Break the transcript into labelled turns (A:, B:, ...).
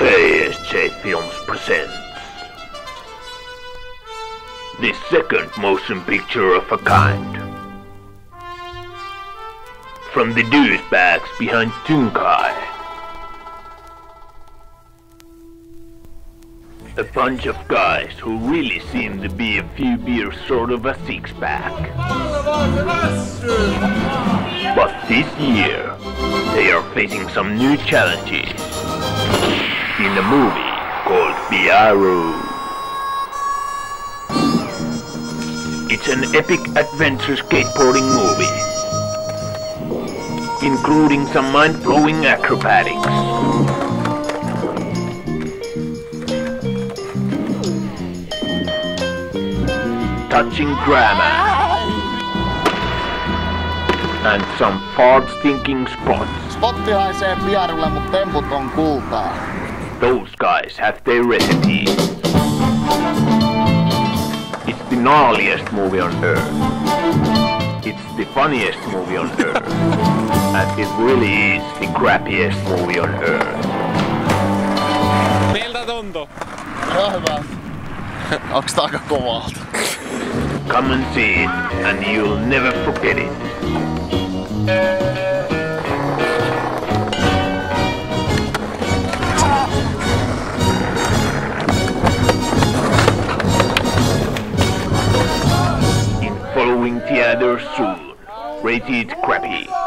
A: Sensei Films presents the second motion picture of a kind. From the douchebags behind Tynkä. A bunch of guys who really seem to be a few beers short of a six pack. But this year, they are facing some new challenges in a movie called Biaru. It's an epic adventure skateboarding movie, including some mind-blowing acrobatics. Touching drama and some fart-stinking spots.
B: Spotti haisee piarulle, mut temput on kultaa.
A: Those guys have their recipe. It's the gnarliest movie on earth. It's the funniest movie on earth. And it really is the crappiest movie on earth.
C: Miltä tuntuu?
B: Ihan hyvä. Onks tää aika kovalta?
A: Come and see it, and you'll never forget it. In theater soon. Rated crappy.